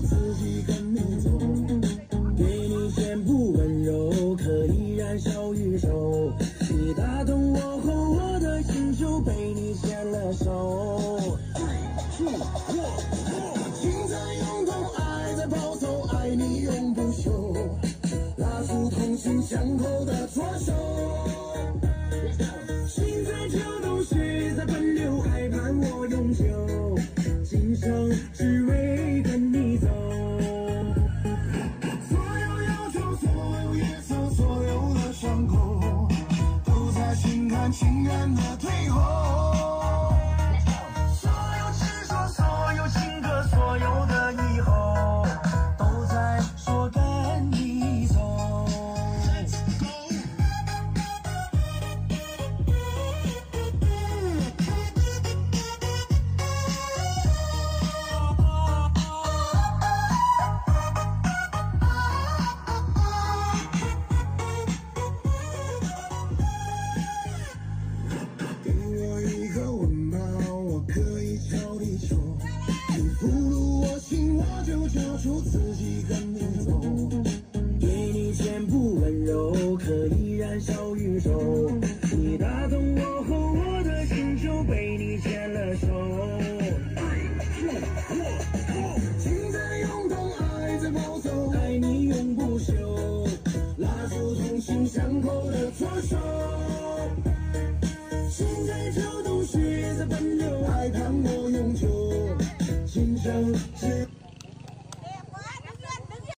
自己跟你走，给你全部温柔，可以燃烧宇宙。你打动我后，我的心就被你牵了手。情在涌动，爱在暴走，爱你永不休。拉出同心相扣的左手。情愿的退后。听，我就交出自己跟你走，对你全部温柔，可依然少欲手。你打动我后，我的心就被你牵了手。情在涌动，爱在暴走，爱你永不休。拉住从心向后的左手，心在跳动，血在奔流，爱盼我永久，今生。